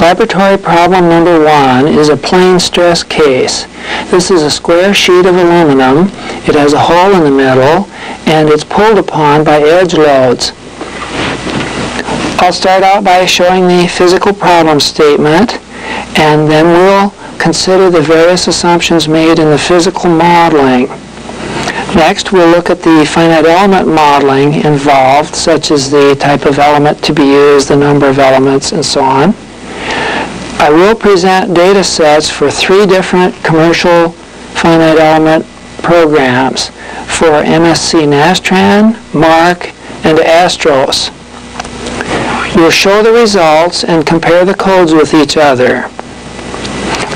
Laboratory problem number one is a plane stress case. This is a square sheet of aluminum. It has a hole in the middle and it's pulled upon by edge loads. I'll start out by showing the physical problem statement and then we'll consider the various assumptions made in the physical modeling. Next, we'll look at the finite element modeling involved, such as the type of element to be used, the number of elements, and so on. I will present data sets for three different commercial finite element programs for MSC Nastran, MARC, and Astros. We'll show the results and compare the codes with each other.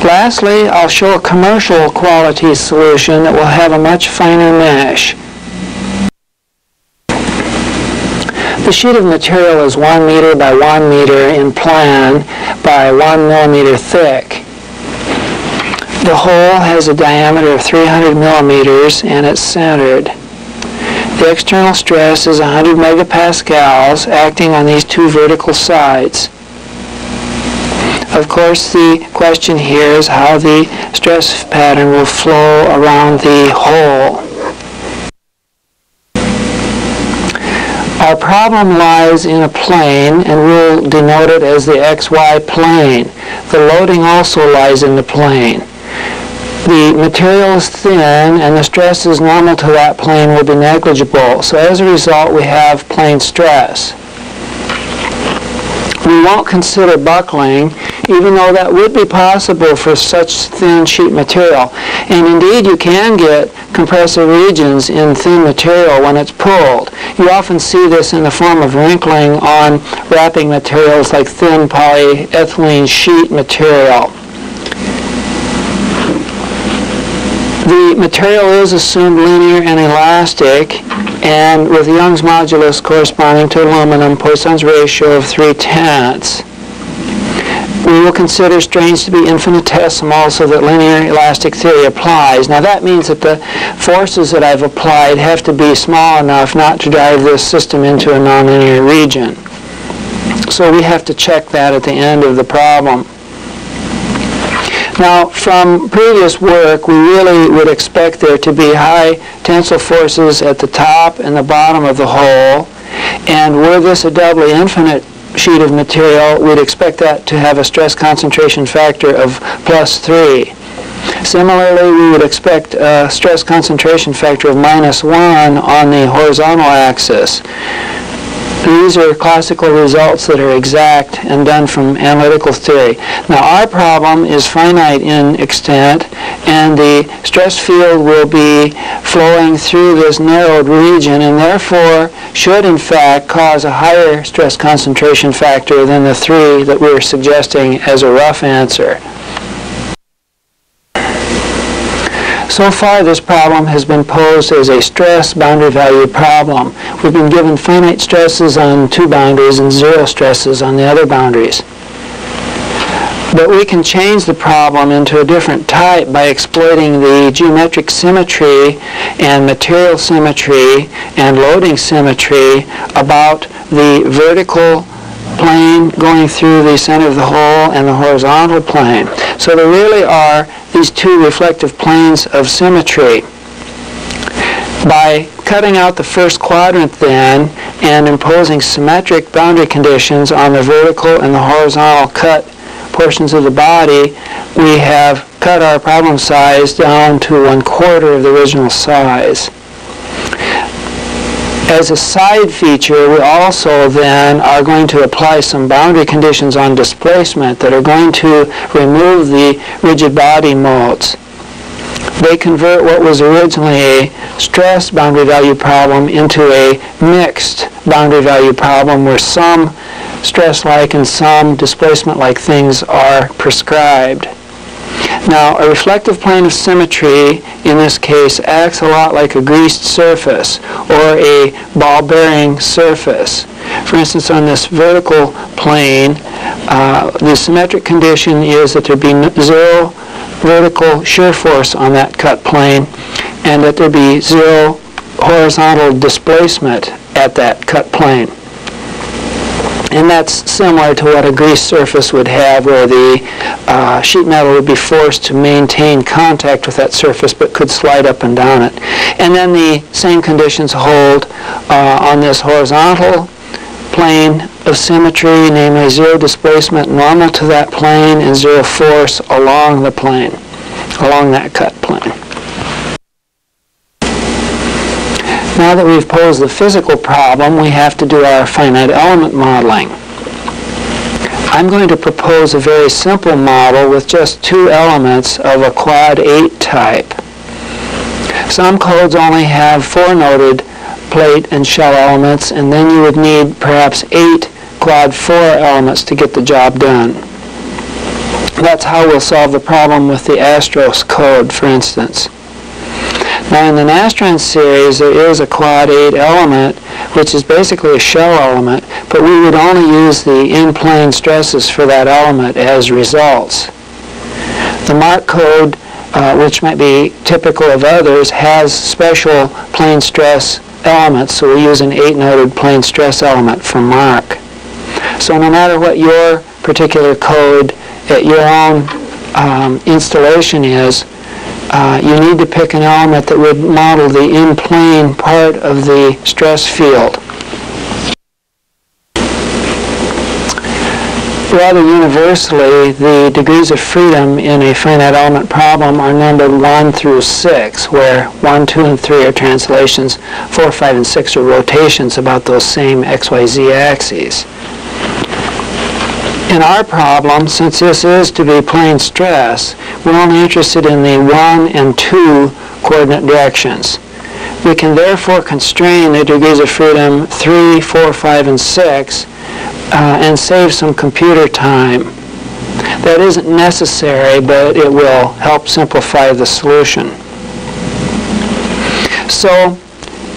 Lastly, I'll show a commercial quality solution that will have a much finer mesh. The sheet of material is 1 meter by 1 meter in plan by 1 millimeter thick. The hole has a diameter of 300 millimeters and it's centered. The external stress is 100 megapascals acting on these two vertical sides. Of course, the question here is how the stress pattern will flow around the hole. Our problem lies in a plane, and we'll denote it as the xy plane. The loading also lies in the plane. The material is thin, and the stresses normal to that plane will be negligible. So as a result, we have plane stress. We won't consider buckling, even though that would be possible for such thin sheet material. And indeed, you can get compressive regions in thin material when it's pulled. You often see this in the form of wrinkling on wrapping materials like thin polyethylene sheet material. The material is assumed linear and elastic, and with Young's modulus corresponding to aluminum, Poisson's ratio of 3 tenths. We will consider strains to be infinitesimal so that linear elastic theory applies. Now that means that the forces that I've applied have to be small enough not to drive this system into a nonlinear region. So we have to check that at the end of the problem. Now, from previous work, we really would expect there to be high tensile forces at the top and the bottom of the hole. And were this a doubly infinite sheet of material, we'd expect that to have a stress concentration factor of plus 3. Similarly, we would expect a stress concentration factor of minus 1 on the horizontal axis. These are classical results that are exact and done from analytical theory. Now our problem is finite in extent and the stress field will be flowing through this narrowed region and therefore should in fact cause a higher stress concentration factor than the three that we're suggesting as a rough answer. So far, this problem has been posed as a stress boundary value problem. We've been given finite stresses on two boundaries and zero stresses on the other boundaries. But we can change the problem into a different type by exploiting the geometric symmetry and material symmetry and loading symmetry about the vertical plane going through the center of the hole and the horizontal plane. So there really are these two reflective planes of symmetry. By cutting out the first quadrant then and imposing symmetric boundary conditions on the vertical and the horizontal cut portions of the body, we have cut our problem size down to one quarter of the original size. As a side feature, we also then are going to apply some boundary conditions on displacement that are going to remove the rigid body modes. They convert what was originally a stress boundary value problem into a mixed boundary value problem where some stress-like and some displacement-like things are prescribed. Now, a reflective plane of symmetry, in this case, acts a lot like a greased surface or a ball-bearing surface. For instance, on this vertical plane, uh, the symmetric condition is that there be zero vertical shear force on that cut plane and that there be zero horizontal displacement at that cut plane. And that's similar to what a grease surface would have where the uh, sheet metal would be forced to maintain contact with that surface but could slide up and down it. And then the same conditions hold uh, on this horizontal plane of symmetry, namely zero displacement normal to that plane and zero force along the plane, along that cut plane. Now that we've posed the physical problem, we have to do our finite element modeling. I'm going to propose a very simple model with just two elements of a quad 8 type. Some codes only have four noded plate and shell elements, and then you would need perhaps eight quad 4 elements to get the job done. That's how we'll solve the problem with the Astros code, for instance. Now in the Nastran series there is a quad 8 element which is basically a shell element but we would only use the in-plane stresses for that element as results. The MARC code uh, which might be typical of others has special plane stress elements so we use an 8-noded plane stress element from MARC. So no matter what your particular code at your own um, installation is, uh, you need to pick an element that would model the in-plane part of the stress field. Rather universally, the degrees of freedom in a finite element problem are numbered 1 through 6, where 1, 2, and 3 are translations, 4, 5, and 6 are rotations about those same XYZ axes. In our problem, since this is to be plane stress, we're only interested in the 1 and 2 coordinate directions. We can therefore constrain the degrees of freedom 3, 4, 5, and 6 uh, and save some computer time. That isn't necessary, but it will help simplify the solution. So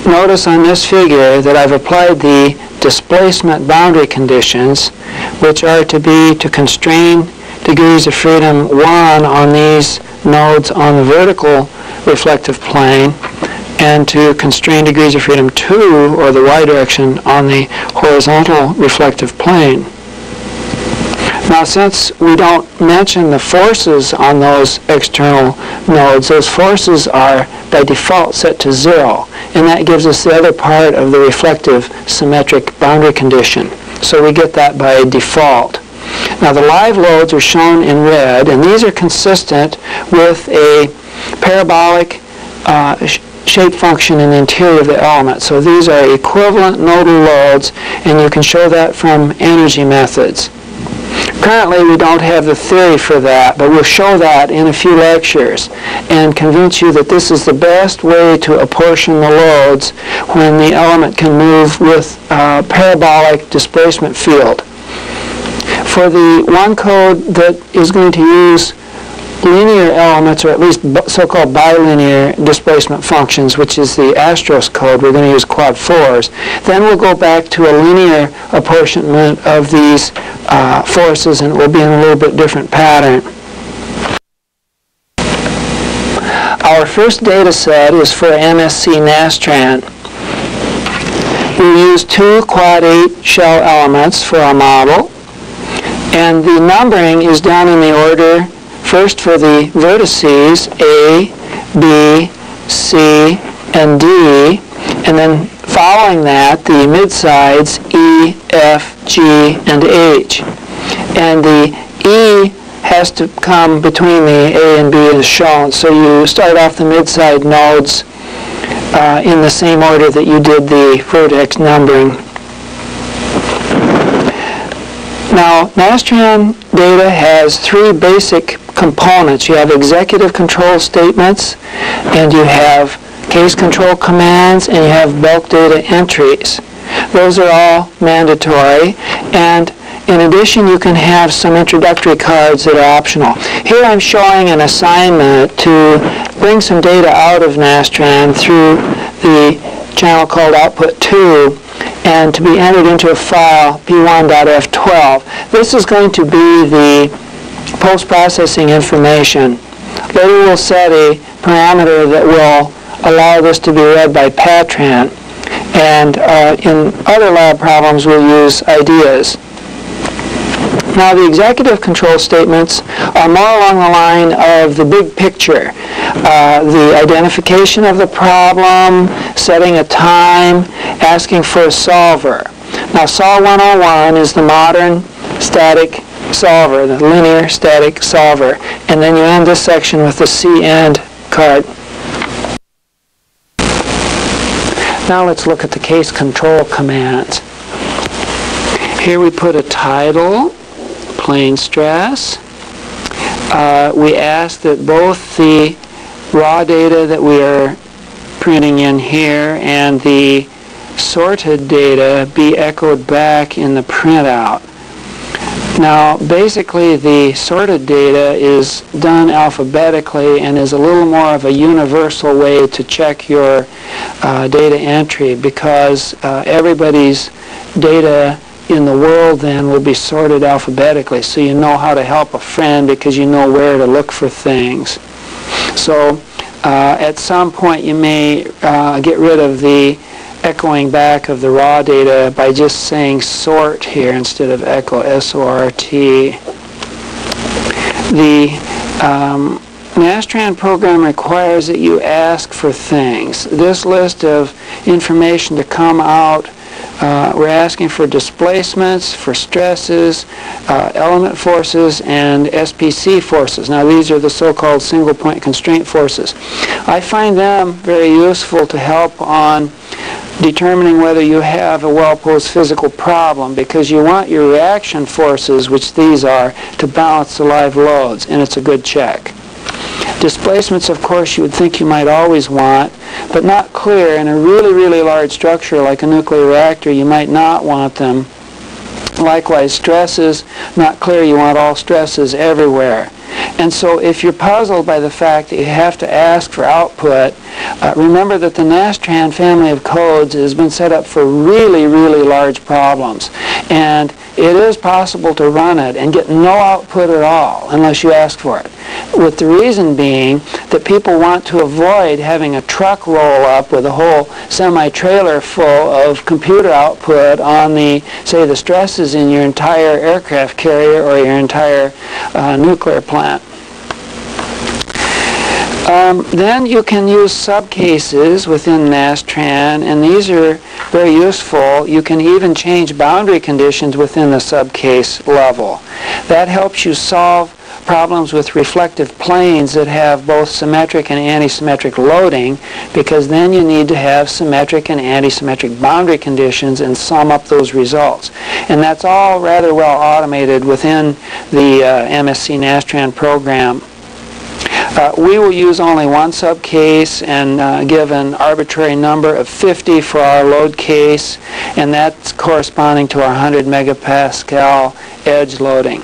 notice on this figure that I've applied the displacement boundary conditions, which are to be to constrain degrees of freedom 1 on these nodes on the vertical reflective plane and to constrain degrees of freedom 2, or the y direction, on the horizontal reflective plane. Now since we don't mention the forces on those external nodes, those forces are by default set to zero, and that gives us the other part of the reflective symmetric boundary condition. So we get that by default. Now the live loads are shown in red, and these are consistent with a parabolic uh, shape function in the interior of the element. So these are equivalent nodal loads, and you can show that from energy methods. Currently, we don't have the theory for that, but we'll show that in a few lectures and convince you that this is the best way to apportion the loads when the element can move with uh, parabolic displacement field. For the one code that is going to use linear elements, or at least so-called bilinear displacement functions, which is the Astros code, we're going to use quad 4s. Then we'll go back to a linear apportionment of these uh, forces, and it will be in a little bit different pattern. Our first data set is for MSC Nastran. We use two quad 8 shell elements for our model, and the numbering is done in the order first for the vertices A, B, C, and D, and then following that the midsides E, F, G, and H. And the E has to come between the A and B as shown. So you start off the midside nodes uh, in the same order that you did the vertex numbering. Now, Nastran data has three basic components. You have executive control statements, and you have case control commands, and you have bulk data entries. Those are all mandatory, and in addition, you can have some introductory cards that are optional. Here I'm showing an assignment to bring some data out of Nastran through the channel called Output 2 and to be entered into a file p1.f12. This is going to be the post-processing information. Later we'll set a parameter that will allow this to be read by Patran. And uh, in other lab problems we'll use I-DEAS. Now the executive control statements are more along the line of the big picture. Uh, the identification of the problem, setting a time, asking for a solver. Now SOL 101 is the modern static solver, the linear static solver. And then you end this section with the CEND card. Now let's look at the case control commands. Here we put a title, plane stress. Uh, we ask that both the raw data that we are printing in here and the sorted data be echoed back in the printout. Now, basically, the sorted data is done alphabetically and is a little more of a universal way to check your uh, data entry because uh, everybody's data in the world then will be sorted alphabetically so you know how to help a friend because you know where to look for things. So uh, at some point you may uh, get rid of the echoing back of the raw data by just saying sort here instead of echo, S-O-R-T. The um, Nastran program requires that you ask for things. This list of information to come out uh, we're asking for displacements, for stresses, uh, element forces, and SPC forces. Now these are the so-called single point constraint forces. I find them very useful to help on determining whether you have a well-posed physical problem because you want your reaction forces, which these are, to balance the live loads, and it's a good check. Displacements, of course, you would think you might always want, but not clear. In a really, really large structure like a nuclear reactor, you might not want them. Likewise, stresses, not clear. You want all stresses everywhere. And so if you're puzzled by the fact that you have to ask for output, uh, remember that the Nastran family of codes has been set up for really, really large problems. And it is possible to run it and get no output at all unless you ask for it. With the reason being that people want to avoid having a truck roll up with a whole semi-trailer full of computer output on the, say, the stresses in your entire aircraft carrier or your entire uh, nuclear plant. Um, then you can use subcases within Nastran, and these are very useful. You can even change boundary conditions within the subcase level. That helps you solve problems with reflective planes that have both symmetric and antisymmetric loading because then you need to have symmetric and antisymmetric boundary conditions and sum up those results. And that's all rather well automated within the uh, MSC Nastran program. Uh, we will use only one subcase and uh, give an arbitrary number of 50 for our load case, and that's corresponding to our 100 megapascal edge loading.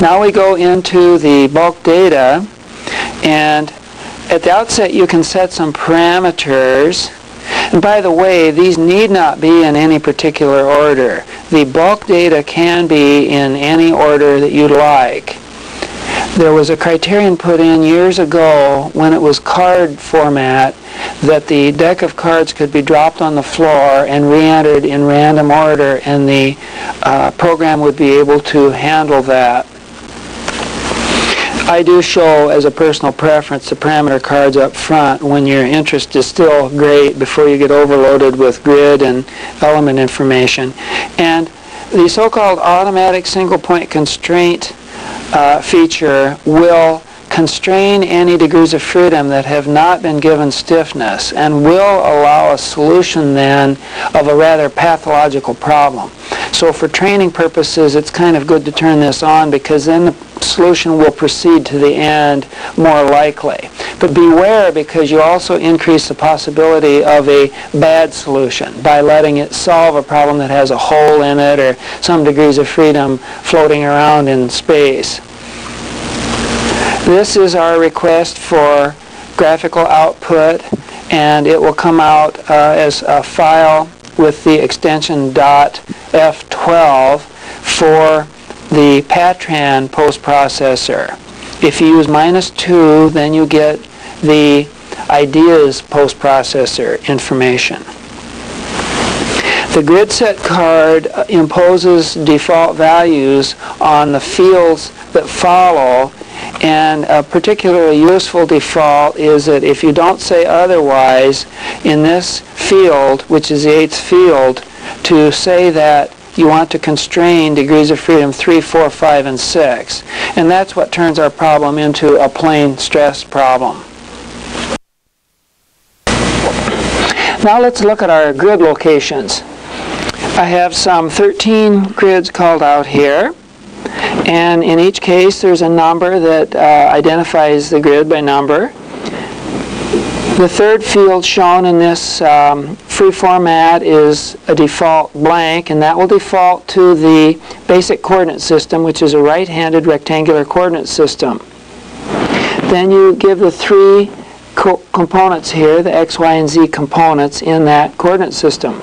Now we go into the bulk data, and at the outset you can set some parameters. And by the way, these need not be in any particular order. The bulk data can be in any order that you like. There was a criterion put in years ago when it was card format that the deck of cards could be dropped on the floor and re-entered in random order and the uh, program would be able to handle that. I do show as a personal preference the parameter cards up front when your interest is still great before you get overloaded with grid and element information. And the so-called automatic single point constraint uh, feature will constrain any degrees of freedom that have not been given stiffness and will allow a solution then of a rather pathological problem. So for training purposes, it's kind of good to turn this on because then the solution will proceed to the end more likely. But beware because you also increase the possibility of a bad solution by letting it solve a problem that has a hole in it or some degrees of freedom floating around in space. This is our request for graphical output and it will come out uh, as a file with the extension .f12 for the Patran post-processor. If you use minus 2, then you get the I-DEAS post-processor information. the grid set card uh, imposes default values on the fields that follow and a particularly useful default is that if you don't say otherwise in this field, which is the eighth field, to say that you want to constrain degrees of freedom 3, 4, 5, and 6. And that's what turns our problem into a plane stress problem. Now let's look at our grid locations. I have some 13 grids called out here. And in each case, there's a number that uh, identifies the grid by number. The third field shown in this um, free format is a default blank, and that will default to the basic coordinate system, which is a right-handed rectangular coordinate system. Then you give the three co components here, the x, y, and z components in that coordinate system.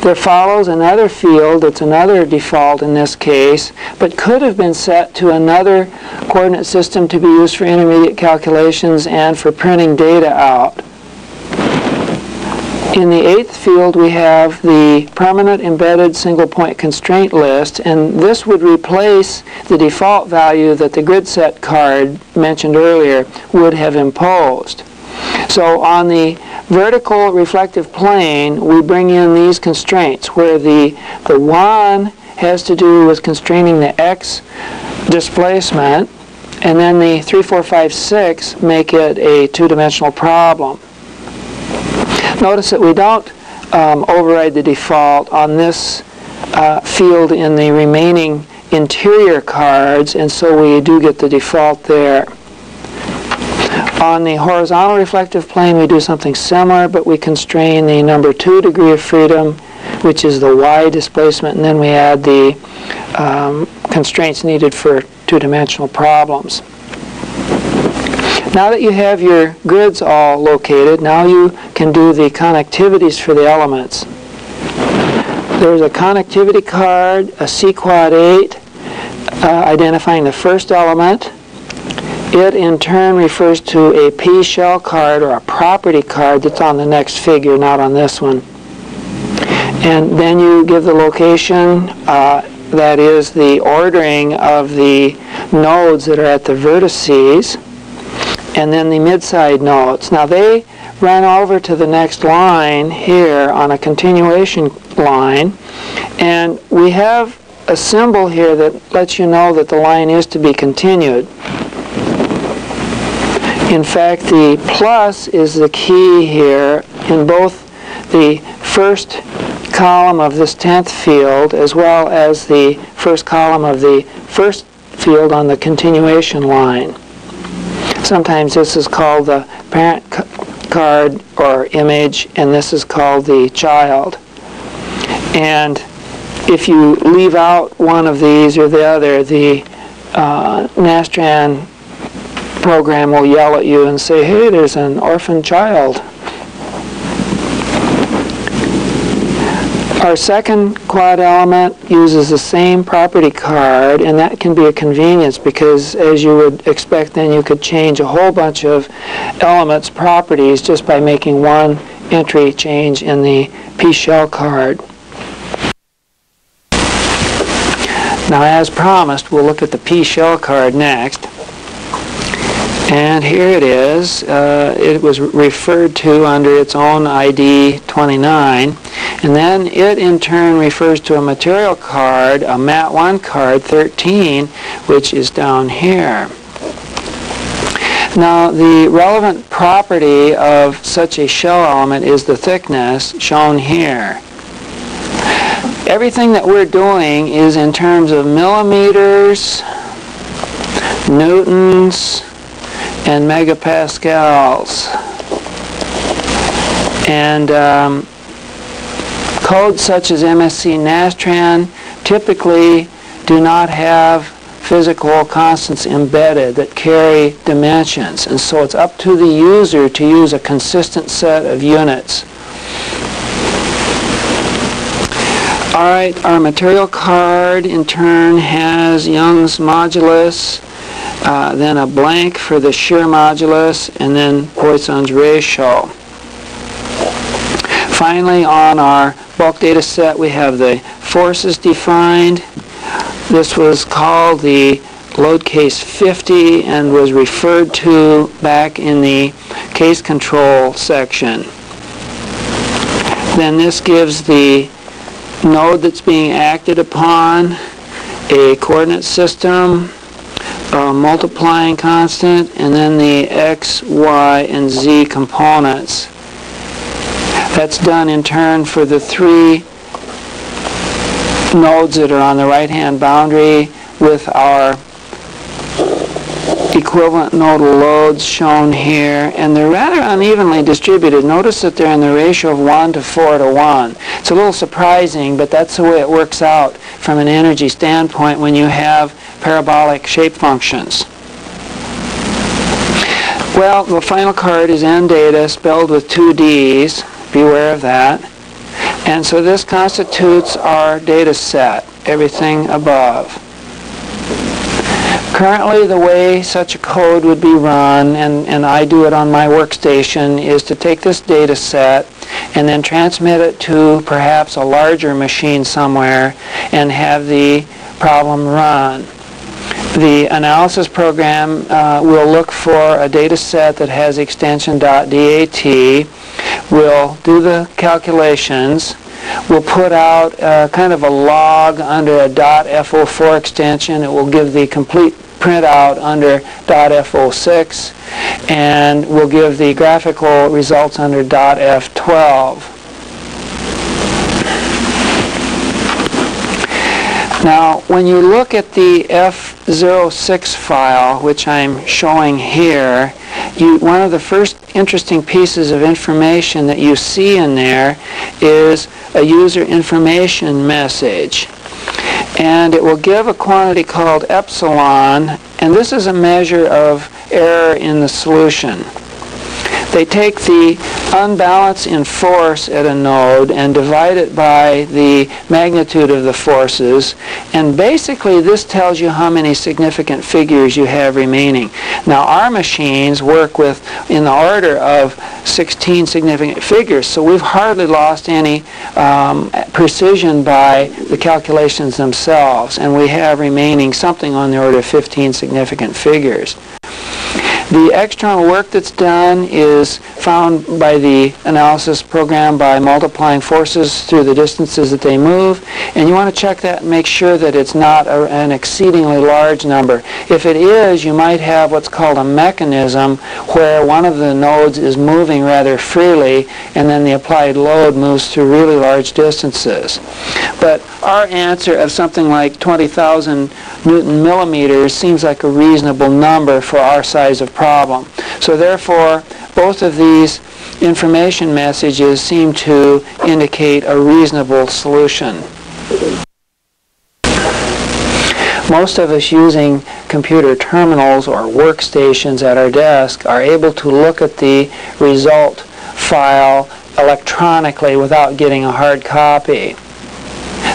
There follows another field that's another default in this case, but could have been set to another coordinate system to be used for intermediate calculations and for printing data out. In the eighth field, we have the permanent embedded single point constraint list, and this would replace the default value that the grid set card mentioned earlier would have imposed. So on the vertical reflective plane, we bring in these constraints where the, the 1 has to do with constraining the x displacement, and then the 3, 4, 5, 6 make it a two-dimensional problem. Notice that we don't um, override the default on this uh, field in the remaining interior cards, and so we do get the default there. On the horizontal reflective plane, we do something similar, but we constrain the number two degree of freedom, which is the y displacement, and then we add the um, constraints needed for two-dimensional problems. Now that you have your grids all located, now you can do the connectivities for the elements. There's a connectivity card, a C-quad 8, uh, identifying the first element, it in turn refers to a P shell card or a property card that's on the next figure, not on this one. And then you give the location, uh, that is the ordering of the nodes that are at the vertices, and then the midside nodes. Now they run over to the next line here on a continuation line, and we have a symbol here that lets you know that the line is to be continued. In fact, the plus is the key here in both the first column of this 10th field as well as the first column of the first field on the continuation line. Sometimes this is called the parent card or image and this is called the child. And if you leave out one of these or the other, the uh, Nastran program will yell at you and say, hey, there's an orphan child. Our second quad element uses the same property card, and that can be a convenience because, as you would expect, then you could change a whole bunch of elements' properties just by making one entry change in the P shell card. Now, as promised, we'll look at the P shell card next. And here it is. Uh, it was referred to under its own ID 29. And then it in turn refers to a material card, a MAT1 card 13, which is down here. Now the relevant property of such a shell element is the thickness shown here. Everything that we're doing is in terms of millimeters, newtons, and megapascals. And um, codes such as MSC Nastran typically do not have physical constants embedded that carry dimensions. And so it's up to the user to use a consistent set of units. All right, our material card in turn has Young's modulus, uh, then a blank for the shear modulus, and then Poisson's ratio. Finally, on our bulk data set, we have the forces defined. This was called the load case 50 and was referred to back in the case control section. Then this gives the node that's being acted upon a coordinate system, a multiplying constant, and then the x, y, and z components. That's done in turn for the three nodes that are on the right-hand boundary with our equivalent nodal loads shown here, and they're rather unevenly distributed. Notice that they're in the ratio of 1 to 4 to 1. It's a little surprising, but that's the way it works out from an energy standpoint when you have parabolic shape functions. Well, the final card is ENDDATA spelled with two D's. Beware of that. And so this constitutes our data set, everything above. Currently, the way such a code would be run, and, and I do it on my workstation, is to take this data set and then transmit it to perhaps a larger machine somewhere and have the problem run. The analysis program uh, will look for a data set that has extension .dat. We'll do the calculations. We'll put out uh, kind of a log under a .f04 extension. It will give the complete printout under .f06 and we'll give the graphical results under .f12. Now, when you look at the F06 file, which I'm showing here, you, one of the first interesting pieces of information that you see in there is a user information message and it will give a quantity called epsilon, and this is a measure of error in the solution. They take the unbalance in force at a node and divide it by the magnitude of the forces. And basically, this tells you how many significant figures you have remaining. Now, our machines work with in the order of 16 significant figures, so we've hardly lost any um, precision by the calculations themselves. And we have remaining something on the order of 15 significant figures. The external work that's done is found by the analysis program by multiplying forces through the distances that they move. And you want to check that and make sure that it's not a, an exceedingly large number. If it is, you might have what's called a mechanism where one of the nodes is moving rather freely and then the applied load moves through really large distances. But our answer of something like 20,000 Newton millimeters seems like a reasonable number for our size of problem. So therefore, both of these information messages seem to indicate a reasonable solution. Most of us using computer terminals or workstations at our desk are able to look at the result file electronically without getting a hard copy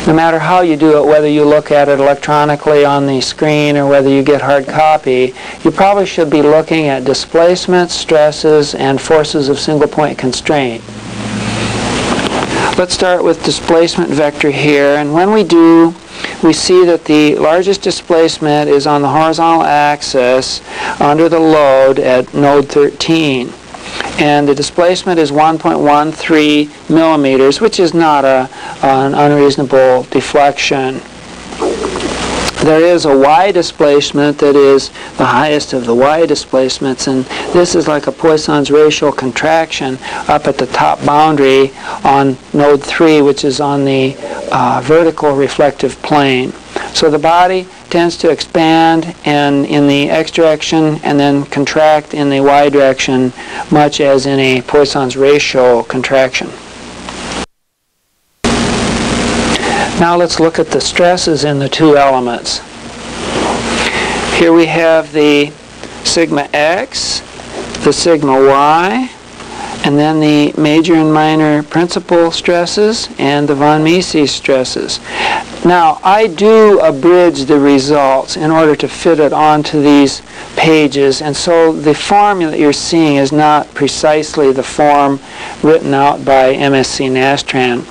no matter how you do it, whether you look at it electronically on the screen or whether you get hard copy, you probably should be looking at displacements, stresses, and forces of single point constraint. Let's start with displacement vector here, and when we do, we see that the largest displacement is on the horizontal axis under the load at node 13 and the displacement is 1.13 millimeters, which is not a, an unreasonable deflection. There is a y displacement that is the highest of the y displacements, and this is like a Poisson's ratio contraction up at the top boundary on node 3, which is on the uh, vertical reflective plane. So the body tends to expand and in the x direction and then contract in the y direction, much as in a Poisson's ratio contraction. Now let's look at the stresses in the two elements. Here we have the sigma x, the sigma y, and then the major and minor principal stresses and the von Mises stresses. Now, I do abridge the results in order to fit it onto these pages, and so the formula that you're seeing is not precisely the form written out by MSC Nastran.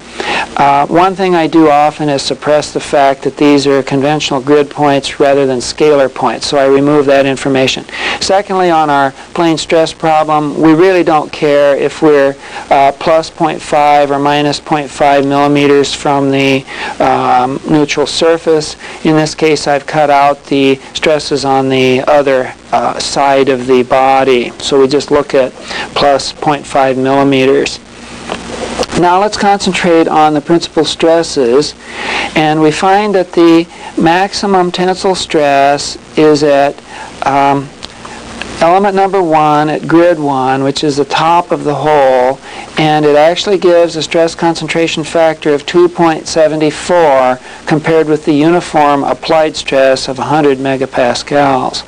Uh, one thing I do often is suppress the fact that these are conventional grid points rather than scalar points, so I remove that information. Secondly, on our plane stress problem, we really don't care if we're uh, plus 0.5 or minus 0.5 millimeters from the um, neutral surface. In this case, I've cut out the stresses on the other uh, side of the body, so we just look at plus 0.5 millimeters. Now let's concentrate on the principal stresses and we find that the maximum tensile stress is at um, element number one at grid one which is the top of the hole and it actually gives a stress concentration factor of 2.74 compared with the uniform applied stress of 100 megapascals.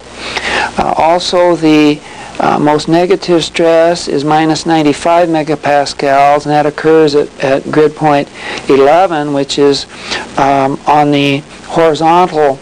Uh, also the uh, most negative stress is minus 95 megapascals, and that occurs at, at grid point 11, which is um, on the horizontal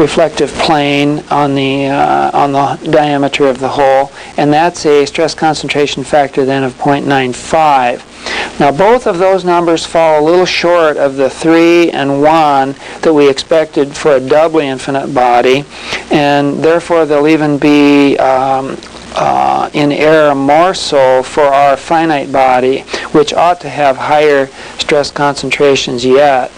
reflective plane on the uh, on the diameter of the hole, and that's a stress concentration factor then of 0.95. Now both of those numbers fall a little short of the 3 and 1 that we expected for a doubly infinite body, and therefore they'll even be um, uh, in error more so for our finite body, which ought to have higher stress concentrations yet.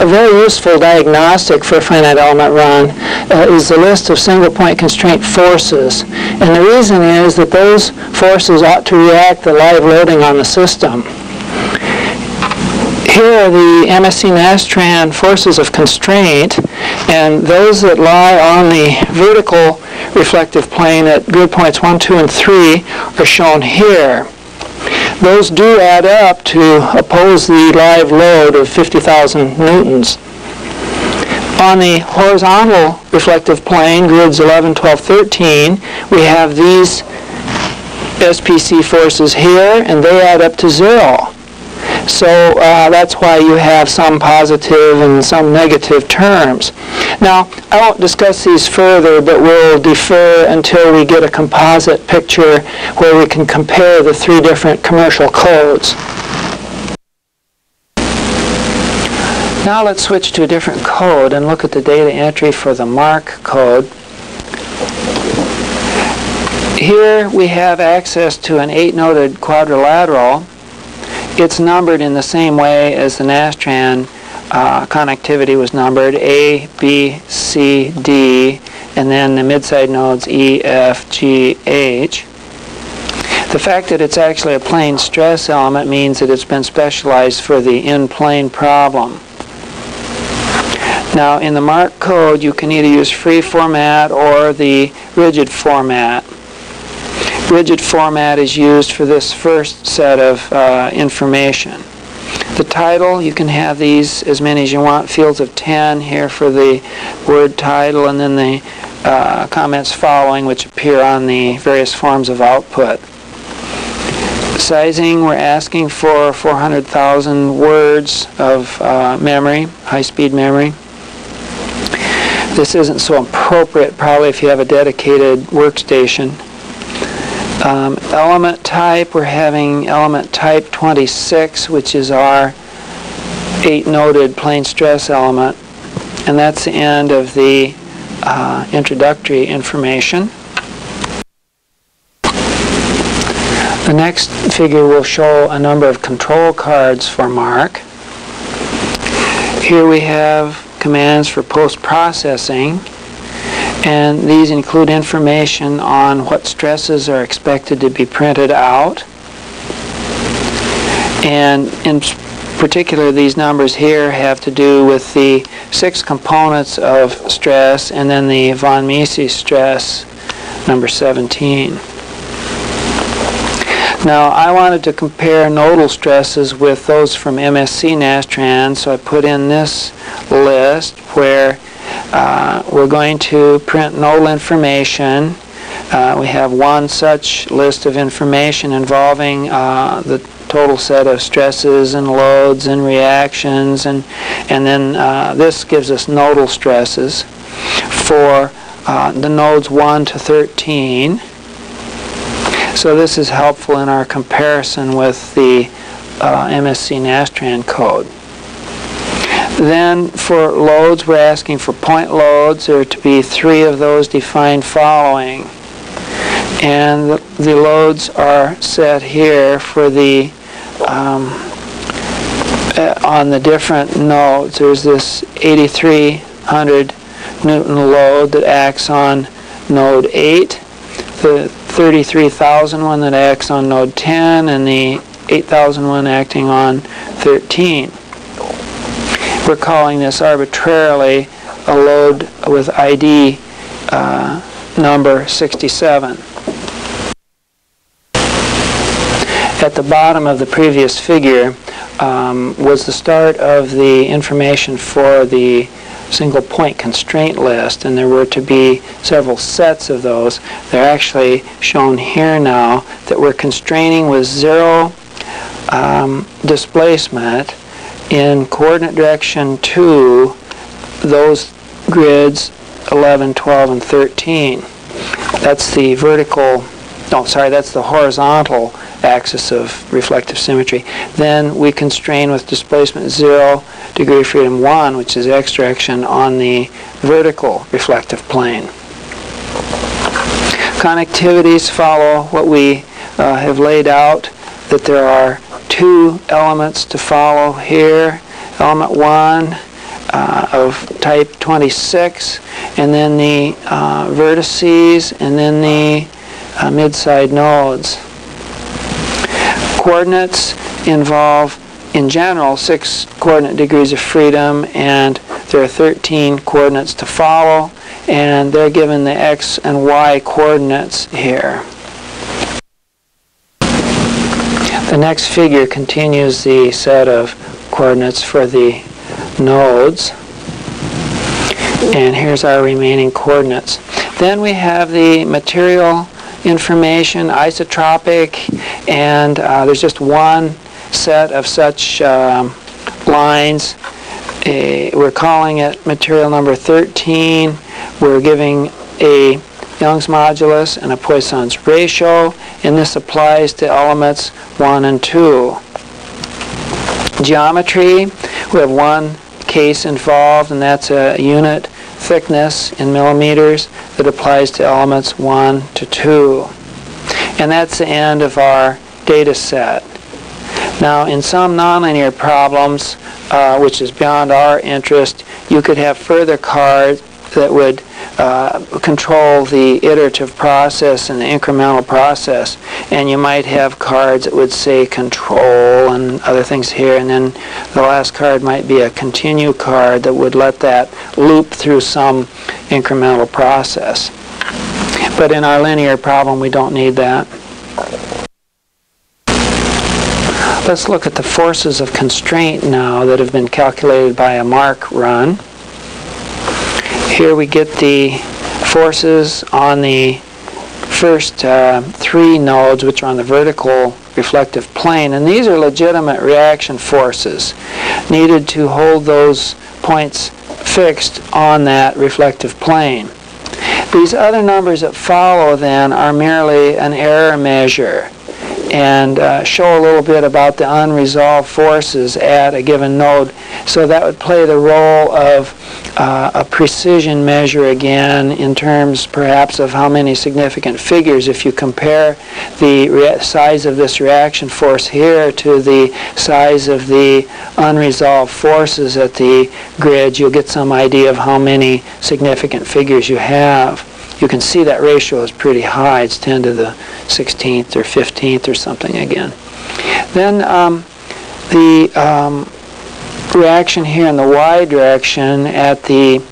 A very useful diagnostic for finite element run uh, is the list of single point constraint forces. And the reason is that those forces ought to react to live loading on the system. Here are the MSC Nastran forces of constraint, and those that lie on the vertical reflective plane at grid points 1, 2, and 3 are shown here. Those do add up to oppose the live load of 50,000 newtons. On the horizontal reflective plane, grids 11, 12, 13, we have these SPC forces here, and they add up to zero. So uh, that's why you have some positive and some negative terms. Now, I won't discuss these further, but we'll defer until we get a composite picture where we can compare the three different commercial codes. Now let's switch to a different code and look at the data entry for the MARC code. Here we have access to an eight-noded quadrilateral it's numbered in the same way as the Nastran uh, connectivity was numbered A, B, C, D, and then the midside nodes E, F, G, H. The fact that it's actually a plane stress element means that it's been specialized for the in-plane problem. Now in the MARC code you can either use free format or the rigid format rigid format is used for this first set of uh, information. The title, you can have these as many as you want, fields of 10 here for the word title, and then the uh, comments following which appear on the various forms of output. Sizing, we're asking for 400,000 words of uh, memory, high-speed memory. This isn't so appropriate probably if you have a dedicated workstation. Um, element type, we're having element type 26, which is our eight-noded plane stress element. And that's the end of the uh, introductory information. The next figure will show a number of control cards for MARC. Here we have commands for post-processing and these include information on what stresses are expected to be printed out. And in particular, these numbers here have to do with the six components of stress and then the von Mises stress, number 17. Now, I wanted to compare nodal stresses with those from MSC Nastran, so I put in this list where uh, we're going to print nodal information. Uh, we have one such list of information involving uh, the total set of stresses and loads and reactions, and, and then uh, this gives us nodal stresses for uh, the nodes 1 to 13. So this is helpful in our comparison with the uh, MSC Nastran code. Then for loads, we're asking for point loads. There are to be three of those defined following. And the, loads are set here for the um, uh, on the different nodes. There's this 8300 Newton load that acts on node 8, the 33,000 one that acts on node 10, and the 8000 one acting on 13. We're calling this arbitrarily a load with ID uh, number 67. At the bottom of the previous figure um, was the start of the information for the single point constraint list and there were to be several sets of those. They're actually shown here now that we're constraining with zero um, displacement in coordinate direction 2 those grids 11, 12, and 13. That's the vertical, no, sorry, that's the horizontal axis of reflective symmetry. Then we constrain with displacement 0, degree of freedom 1, which is x direction, on the vertical reflective plane. Connectivities follow what we uh, have laid out, that there are two elements to follow here. Element 1 uh, of type 26, and then the uh, vertices, and then the uh, mid-side nodes. Coordinates involve, in general, six coordinate degrees of freedom, and there are 13 coordinates to follow, and they're given the x and y coordinates here. The next figure continues the set of coordinates for the nodes. And here's our remaining coordinates. Then we have the material information, isotropic, and uh, there's just one set of such um, lines. Uh, we're calling it material number 13. We're giving a Young's modulus and a Poisson's ratio, and this applies to elements 1 and 2. Geometry, we have one case involved, and that's a unit thickness in millimeters that applies to elements 1 to 2. And that's the end of our data set. Now, in some nonlinear problems, uh, which is beyond our interest, you could have further cards that would uh, control the iterative process and the incremental process. And you might have cards that would say control and other things here, and then the last card might be a continue card that would let that loop through some incremental process. But in our linear problem, we don't need that. Let's look at the forces of constraint now that have been calculated by a MARC run. Here we get the forces on the first uh, three nodes, which are on the vertical reflective plane. And these are legitimate reaction forces needed to hold those points fixed on that reflective plane. These other numbers that follow then are merely an error measure and uh, show a little bit about the unresolved forces at a given node. So that would play the role of uh, a precision measure again in terms perhaps of how many significant figures. If you compare the size of this reaction force here to the size of the unresolved forces at the grid, you'll get some idea of how many significant figures you have you can see that ratio is pretty high. It's 10 to the 16th or 15th or something again. Then um, the um, reaction here in the y direction at the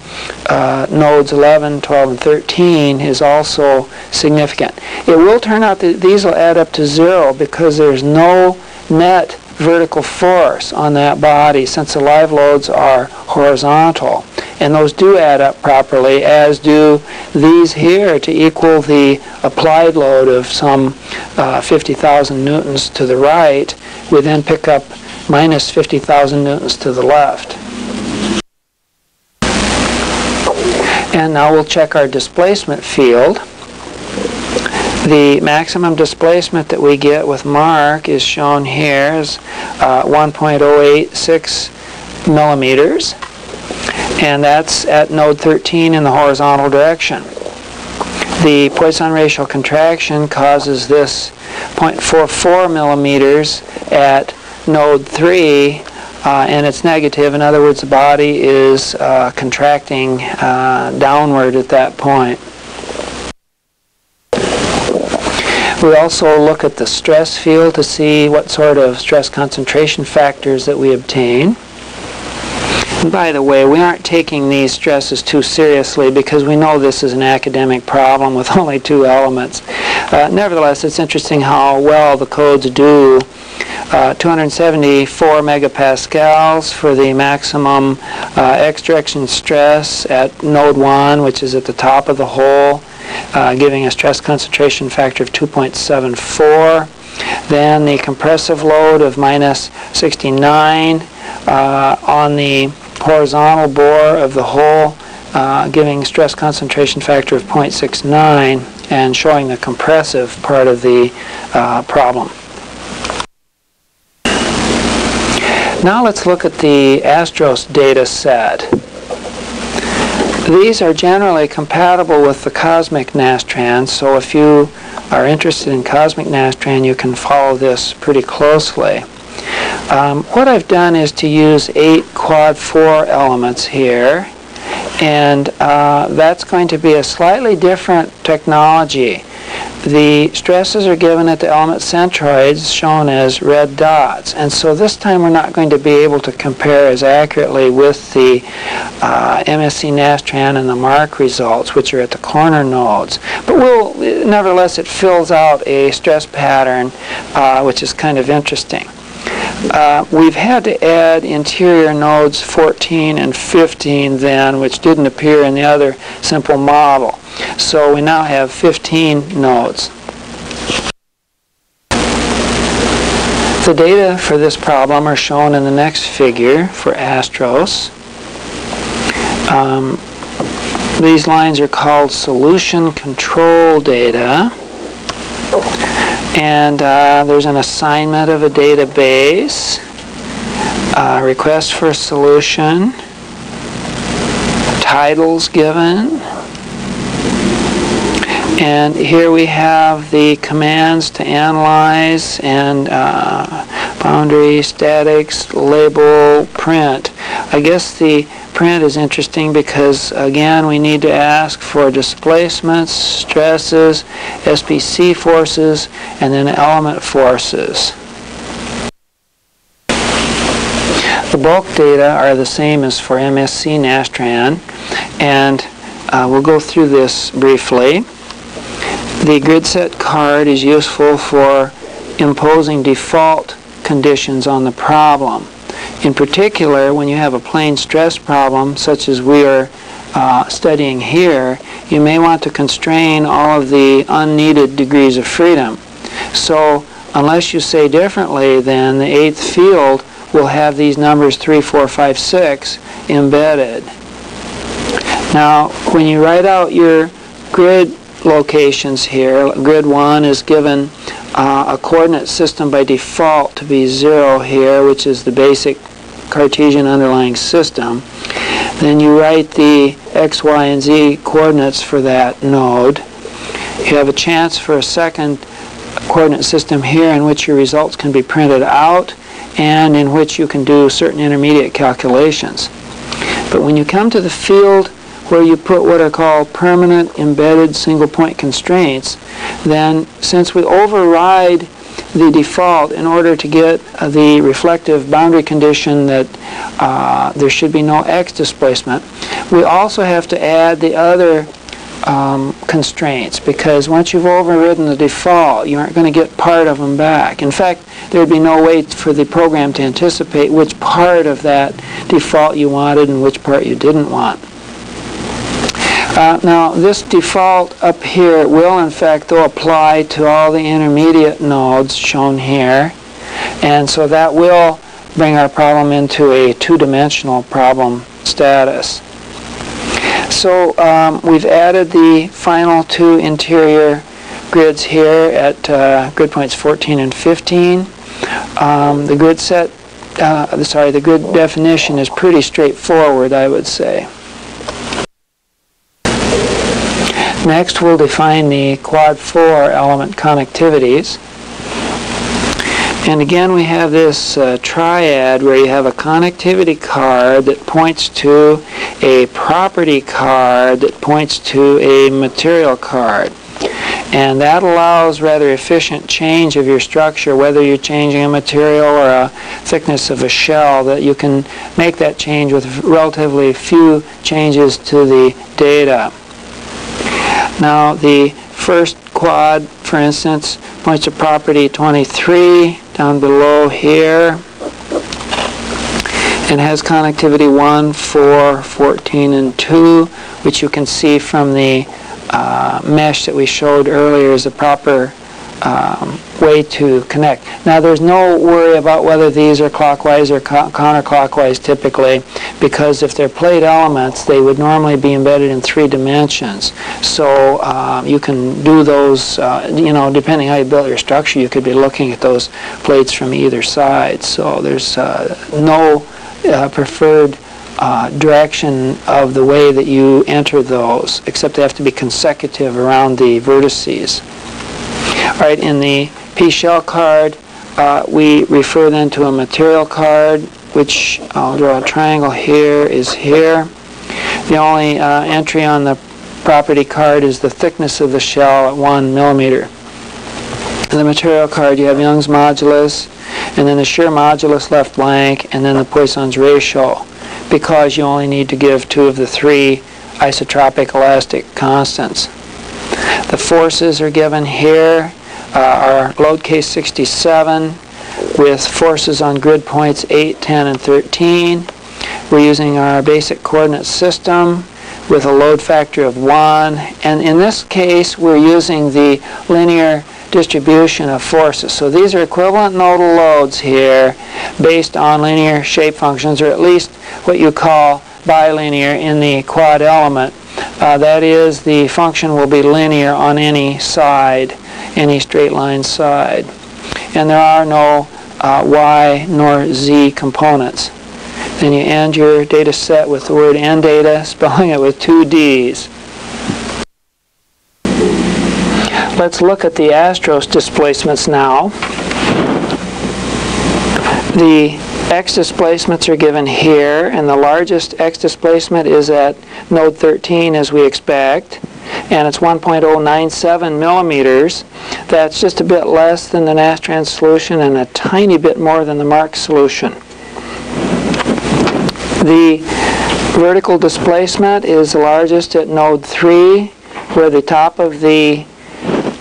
uh, nodes 11, 12, and 13 is also significant. It will turn out that these will add up to zero because there's no net vertical force on that body since the live loads are horizontal. And those do add up properly, as do these here to equal the applied load of some uh, 50,000 newtons to the right. We then pick up minus 50,000 newtons to the left. And now we'll check our displacement field. The maximum displacement that we get with MARC is shown here as uh, 1.086 millimeters and that's at node 13 in the horizontal direction. The Poisson ratio contraction causes this 0.44 millimeters at node 3 uh, and it's negative. In other words, the body is uh, contracting uh, downward at that point. We also look at the stress field to see what sort of stress concentration factors that we obtain. And by the way, we aren't taking these stresses too seriously because we know this is an academic problem with only two elements. Uh, nevertheless, it's interesting how well the codes do. Uh, 274 megapascals for the maximum uh, X direction stress at node 1, which is at the top of the hole, uh, giving a stress concentration factor of 2.74. Then the compressive load of minus 69 uh, on the horizontal bore of the hole, uh, giving stress concentration factor of 0.69 and showing the compressive part of the uh, problem. Now let's look at the Astros data set. These are generally compatible with the COSMIC Nastran, so if you are interested in COSMIC Nastran, you can follow this pretty closely. Um, what I've done is to use eight quad 4 elements here and uh, that's going to be a slightly different technology. The stresses are given at the element centroids shown as red dots and so this time we're not going to be able to compare as accurately with the uh, MSC Nastran and the MARC results which are at the corner nodes but we'll nevertheless it fills out a stress pattern uh, which is kind of interesting. Uh, we've had to add interior nodes 14 and 15 then, which didn't appear in the other simple model. So we now have 15 nodes. The data for this problem are shown in the next figure for Astros. Um, these lines are called solution control data and uh, there's an assignment of a database, uh, request for a solution, titles given, and here we have the commands to analyze and uh, boundary, statics, label, print. I guess the print is interesting because again we need to ask for displacements, stresses, SPC forces, and then element forces. The bulk data are the same as for MSC Nastran and uh, we'll go through this briefly. The grid set card is useful for imposing default conditions on the problem. In particular, when you have a plane stress problem, such as we are uh, studying here, you may want to constrain all of the unneeded degrees of freedom. So unless you say differently, then the eighth field will have these numbers 3, 4, 5, 6 embedded. Now, when you write out your grid locations here, grid 1 is given uh, a coordinate system by default to be 0 here, which is the basic Cartesian underlying system. Then you write the x, y, and z coordinates for that node. You have a chance for a second coordinate system here in which your results can be printed out and in which you can do certain intermediate calculations. But when you come to the field where you put what are called permanent embedded single point constraints, then since we override the default in order to get uh, the reflective boundary condition that uh, there should be no x displacement. We also have to add the other um, constraints because once you've overridden the default, you aren't going to get part of them back. In fact, there would be no way for the program to anticipate which part of that default you wanted and which part you didn't want. Uh, now, this default up here will, in fact, though, apply to all the intermediate nodes shown here. And so that will bring our problem into a two-dimensional problem status. So um, we've added the final two interior grids here at uh, grid points 14 and 15. Um, the grid set, uh, sorry, the grid definition is pretty straightforward, I would say. Next, we'll define the quad 4 element connectivities. And again, we have this uh, triad where you have a connectivity card that points to a property card that points to a material card. And that allows rather efficient change of your structure, whether you're changing a material or a thickness of a shell, that you can make that change with relatively few changes to the data. Now, the first quad, for instance, points to property 23 down below here and has connectivity 1, 4, 14, and 2, which you can see from the uh, mesh that we showed earlier is a proper um, way to connect. Now there's no worry about whether these are clockwise or co counterclockwise typically because if they're plate elements they would normally be embedded in three dimensions. So uh, you can do those, uh, you know, depending how you build your structure you could be looking at those plates from either side. So there's uh, no uh, preferred uh, direction of the way that you enter those except they have to be consecutive around the vertices. All right, in the P-shell card, uh, we refer then to a material card, which I'll draw a triangle here, is here. The only uh, entry on the property card is the thickness of the shell at one millimeter. In the material card, you have Young's modulus, and then the shear modulus left blank, and then the Poisson's ratio, because you only need to give two of the three isotropic elastic constants. The forces are given here uh, our load case 67 with forces on grid points 8, 10, and 13. We're using our basic coordinate system with a load factor of 1. And in this case, we're using the linear distribution of forces. So these are equivalent nodal loads here based on linear shape functions, or at least what you call bilinear in the quad element. Uh, that is, the function will be linear on any side any straight line side. And there are no uh, y nor z components. Then you end your data set with the word ENDDATA, spelling it with two D's. Let's look at the Astros displacements now. The x displacements are given here, and the largest x displacement is at node 13 as we expect and it's 1.097 millimeters. That's just a bit less than the Nastran solution and a tiny bit more than the MARC solution. The vertical displacement is the largest at node 3, where the top of the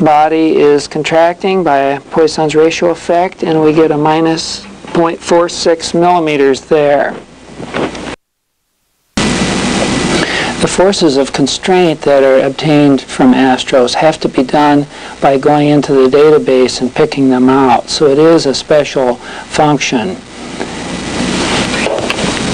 body is contracting by a Poisson's ratio effect, and we get a minus 0.46 millimeters there. The forces of constraint that are obtained from Astros have to be done by going into the database and picking them out. So it is a special function.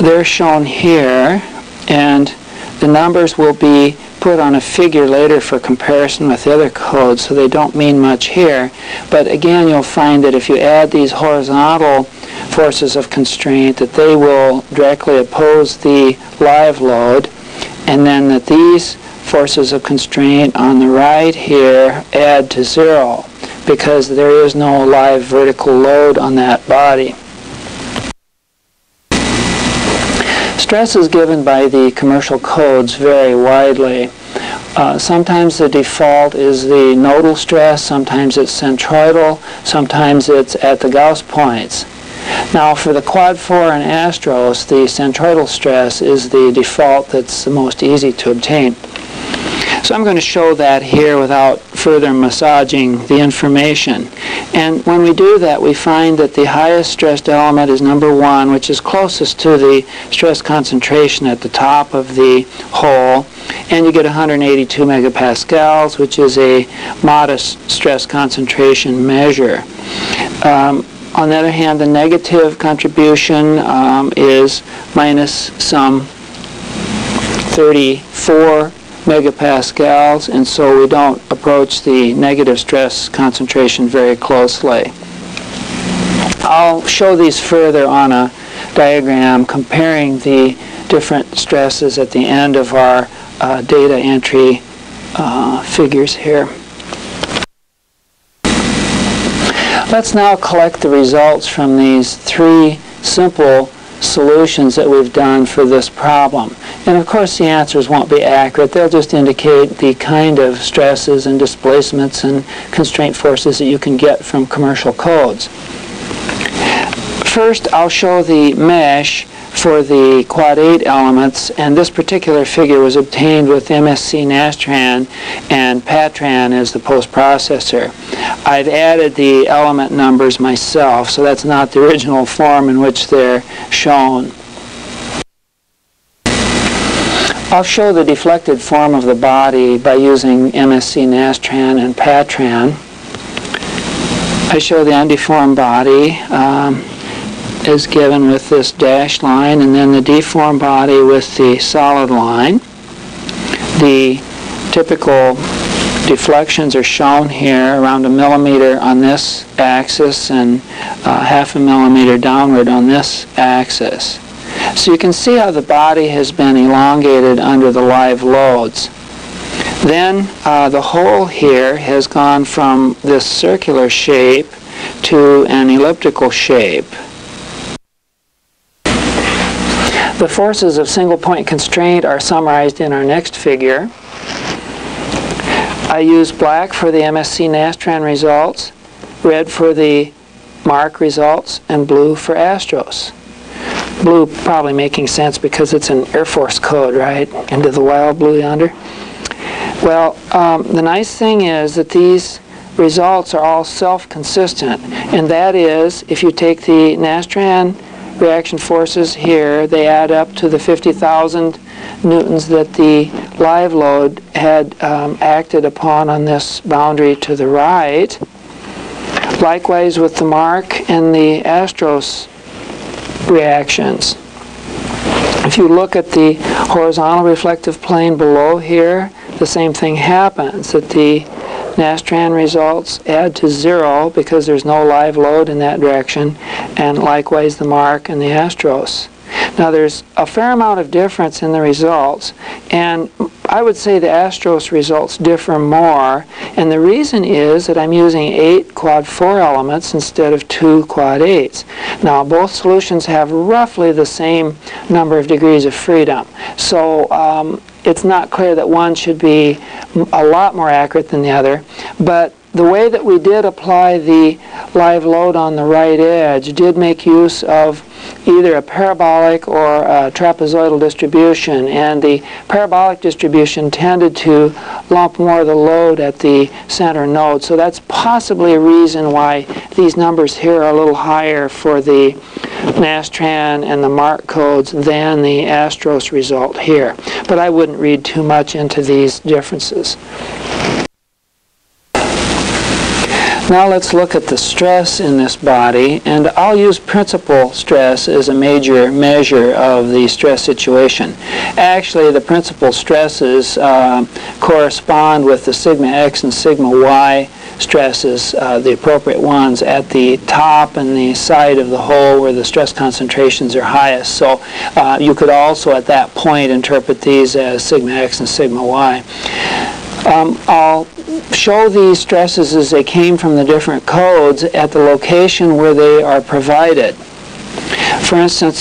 They're shown here, and the numbers will be put on a figure later for comparison with the other codes, so they don't mean much here. But again, you'll find that if you add these horizontal forces of constraint, that they will directly oppose the live load, and then that these forces of constraint on the right here add to zero because there is no live vertical load on that body. Stress is given by the commercial codes very widely. Uh, sometimes the default is the nodal stress, sometimes it's centroidal, sometimes it's at the Gauss points. Now for the quad 4 and Astros, the centroidal stress is the default that's the most easy to obtain. So I'm going to show that here without further massaging the information. And when we do that, we find that the highest stressed element is number one, which is closest to the stress concentration at the top of the hole. And you get 182 megapascals, which is a modest stress concentration measure. Um, on the other hand, the negative contribution um, is minus some 34 megapascals, and so we don't approach the negative stress concentration very closely. I'll show these further on a diagram comparing the different stresses at the end of our uh, data entry uh, figures here. Let's now collect the results from these three simple solutions that we've done for this problem. And of course the answers won't be accurate. They'll just indicate the kind of stresses and displacements and constraint forces that you can get from commercial codes. First I'll show the mesh for the quad 8 elements and this particular figure was obtained with MSC Nastran and Patran as the post processor. I've added the element numbers myself so that's not the original form in which they're shown. I'll show the deflected form of the body by using MSC Nastran and Patran. I show the undeformed body. Um, is given with this dashed line and then the deformed body with the solid line. The typical deflections are shown here around a millimeter on this axis and uh, half a millimeter downward on this axis. So you can see how the body has been elongated under the live loads. Then uh, the hole here has gone from this circular shape to an elliptical shape. The forces of single point constraint are summarized in our next figure. I use black for the MSC Nastran results, red for the MARC results, and blue for Astros. Blue probably making sense because it's an Air Force code, right? Into the wild blue yonder. Well, um, the nice thing is that these results are all self-consistent, and that is if you take the Nastran reaction forces here, they add up to the 50,000 newtons that the live load had um, acted upon on this boundary to the right. Likewise with the MARC and the Astros reactions. If you look at the horizontal reflective plane below here, the same thing happens, that the Nastran results add to zero because there's no live load in that direction, and likewise the MARC and the Astros. Now there's a fair amount of difference in the results, and I would say the Astros results differ more, and the reason is that I'm using eight quad 4 elements instead of two quad 8s. Now both solutions have roughly the same number of degrees of freedom, so um, it's not clear that one should be a lot more accurate than the other, but the way that we did apply the live load on the right edge did make use of either a parabolic or a trapezoidal distribution and the parabolic distribution tended to lump more of the load at the center node so that's possibly a reason why these numbers here are a little higher for the Nastran and the MARC codes than the Astros result here but I wouldn't read too much into these differences. Now let's look at the stress in this body, and I'll use principal stress as a major measure of the stress situation. Actually, the principal stresses uh, correspond with the sigma x and sigma y stresses, uh, the appropriate ones, at the top and the side of the hole where the stress concentrations are highest. So uh, you could also at that point interpret these as sigma x and sigma y. Um, I'll show these stresses as they came from the different codes at the location where they are provided. For instance,